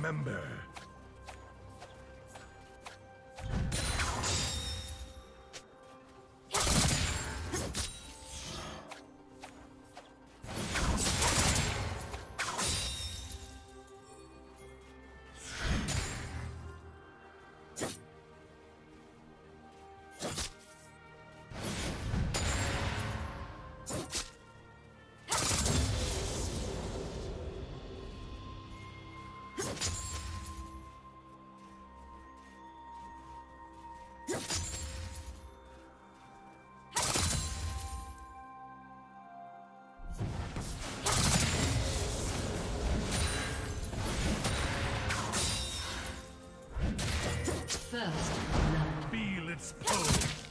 remember.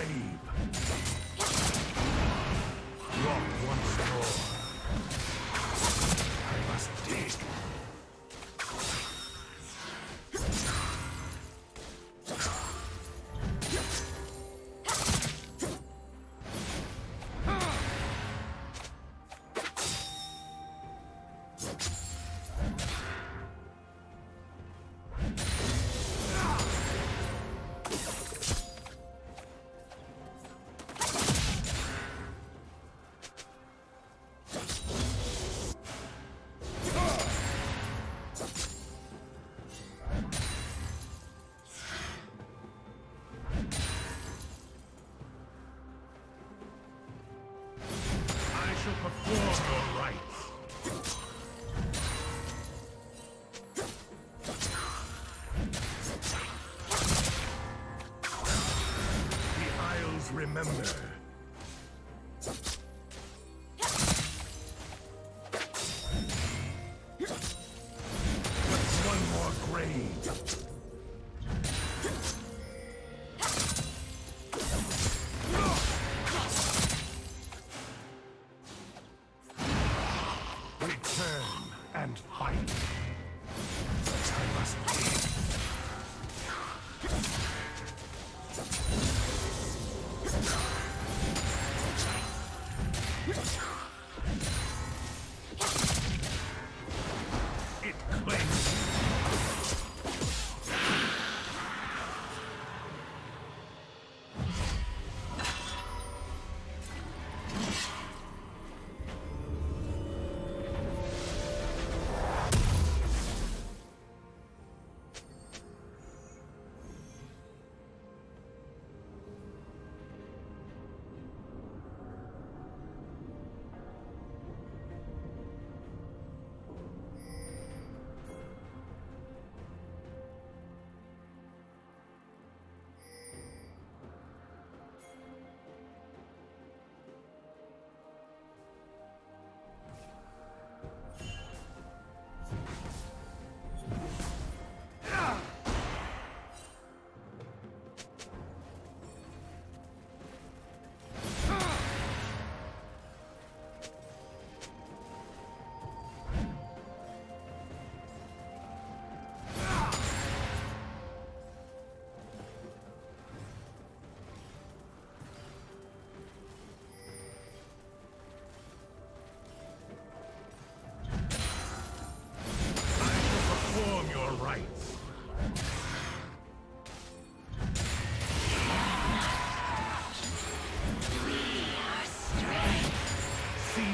Grave?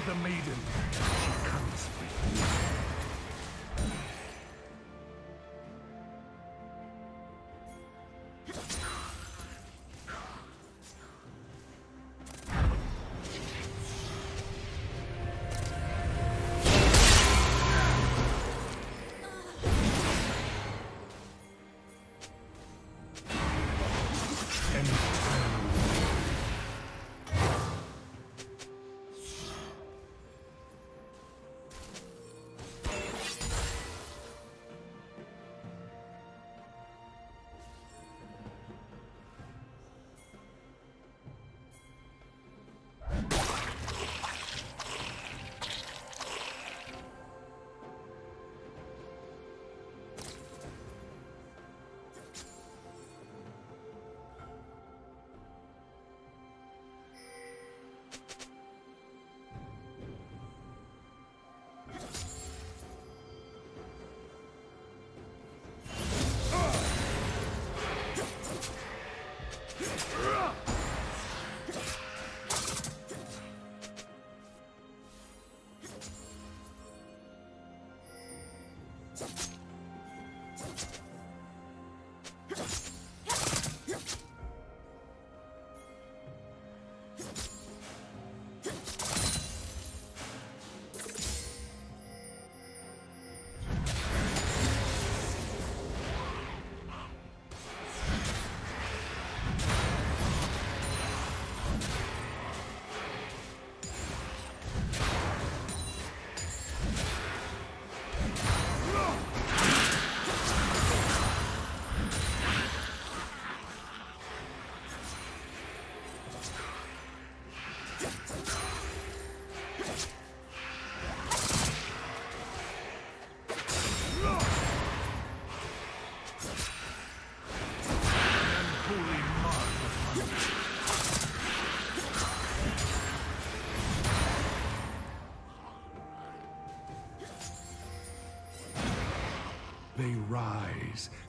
the maiden. She comes with me.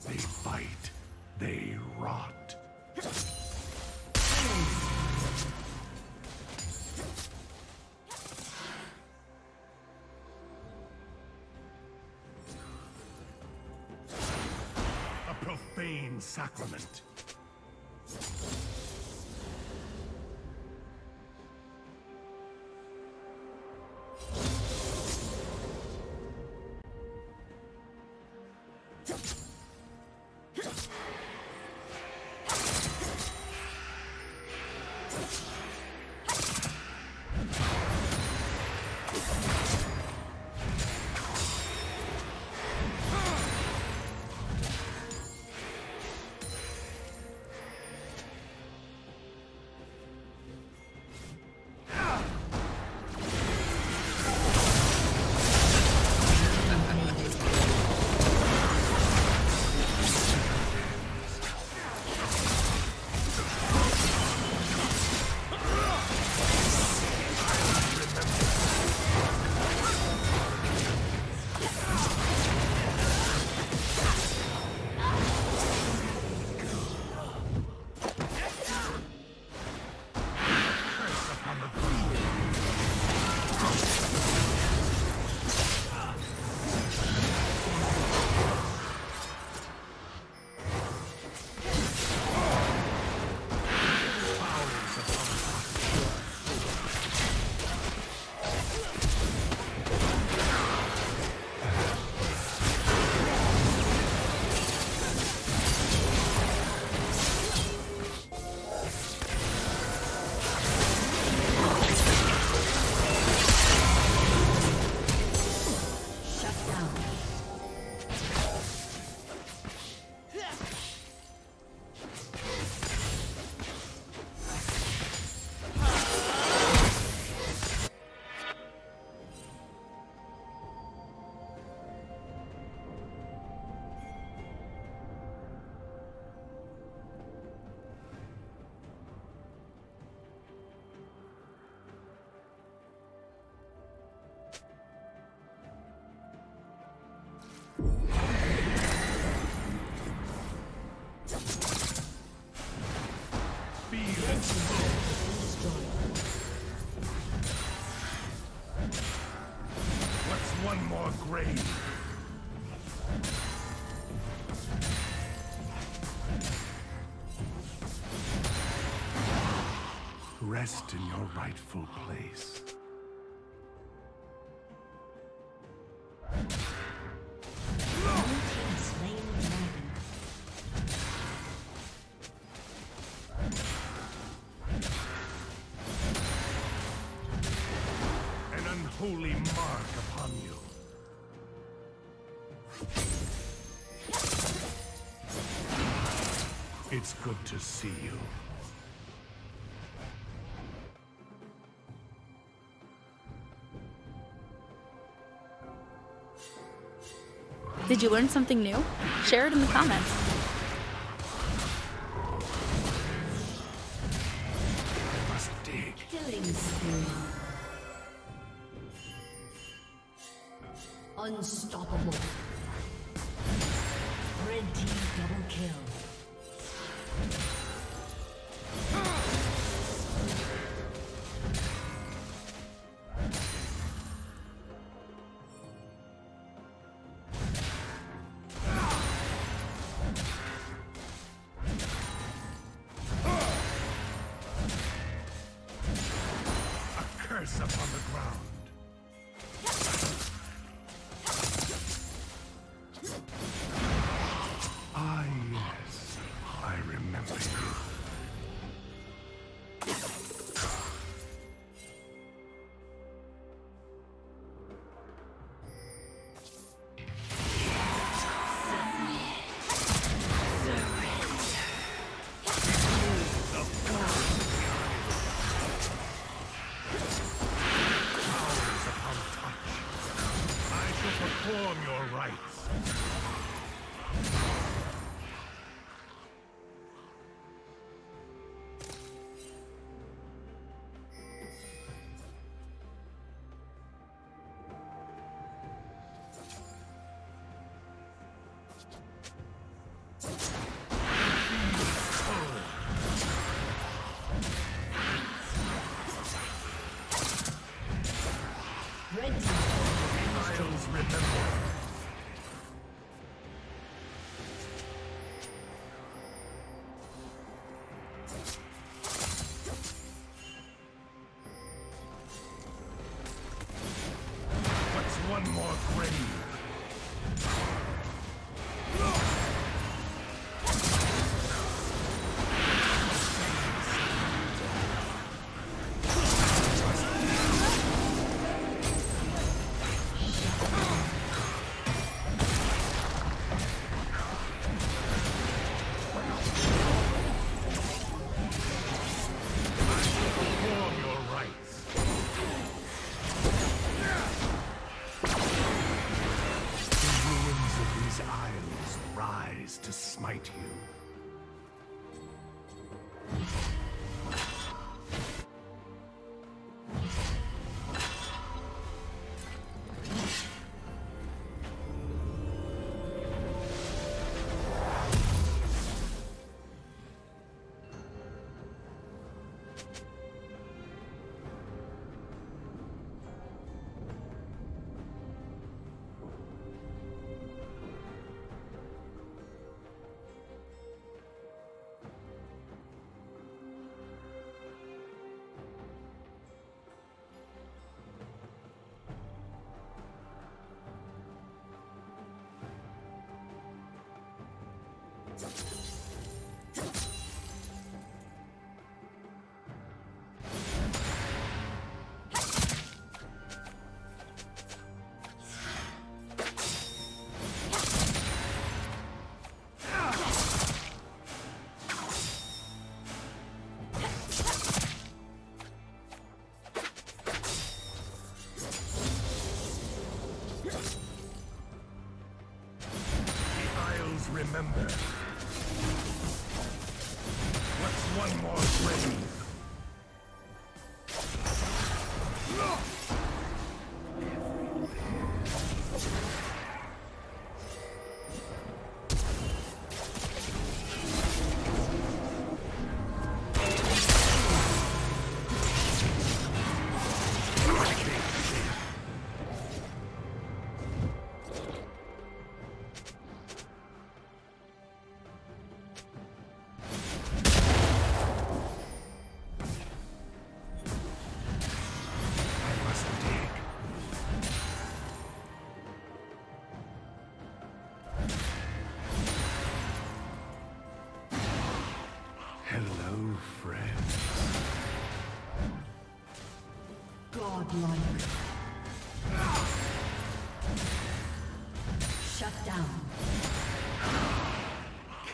They fight, they rot. A profane sacrament. Rest in your rightful place. An unholy mark upon you. It's good to see you. Did you learn something new? Share it in the comments. Unstoppable. Red team double kill.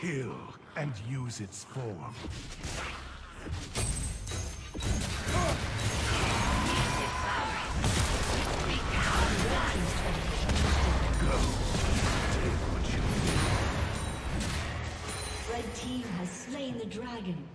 kill and use its form. Go. Take what you need. Red team has slain the dragon.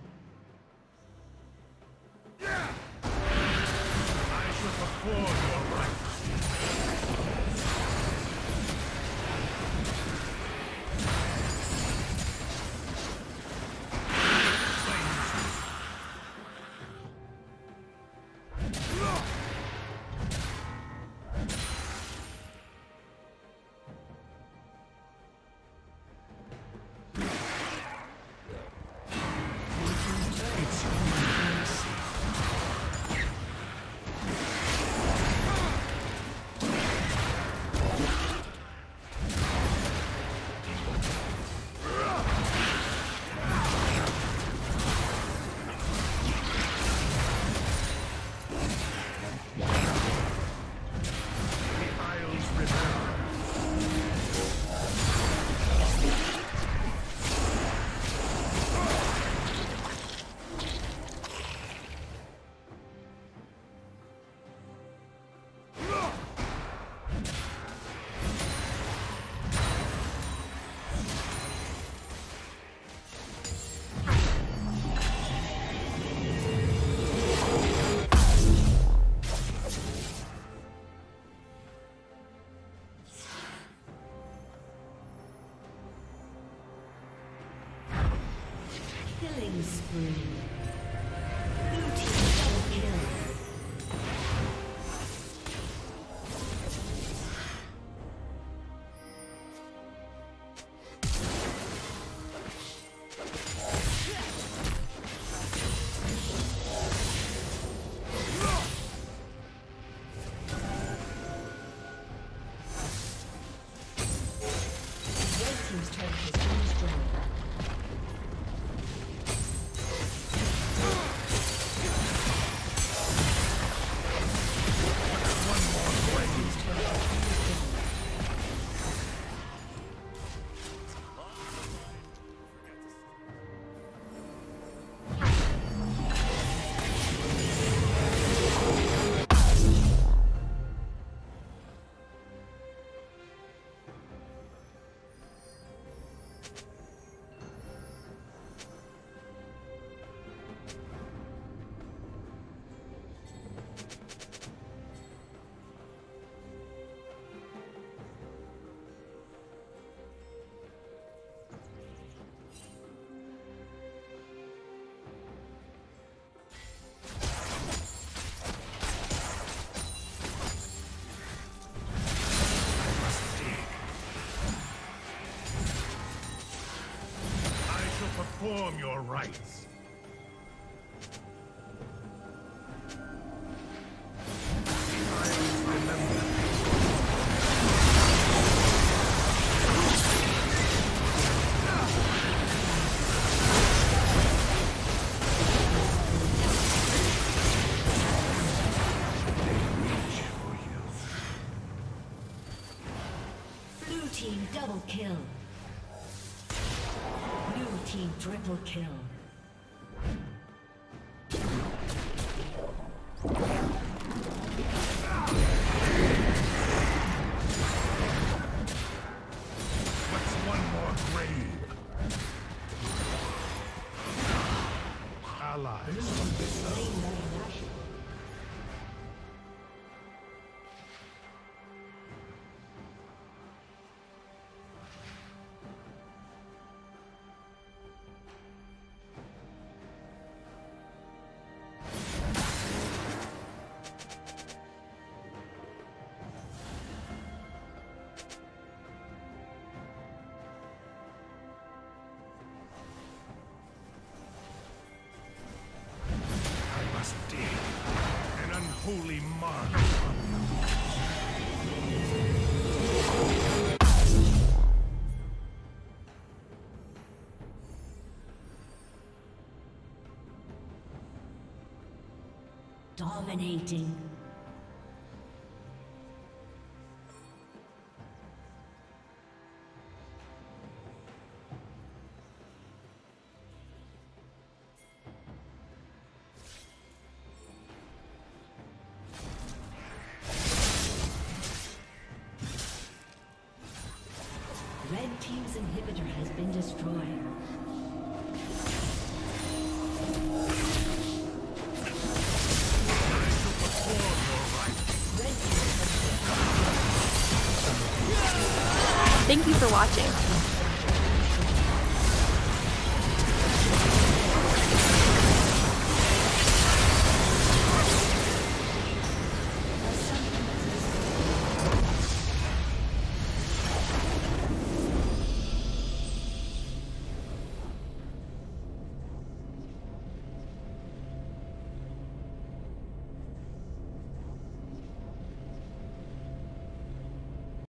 Perform your rites. Double kill. Triple kill. What's one more? Allies. An unholy mark. Dominating. Watching.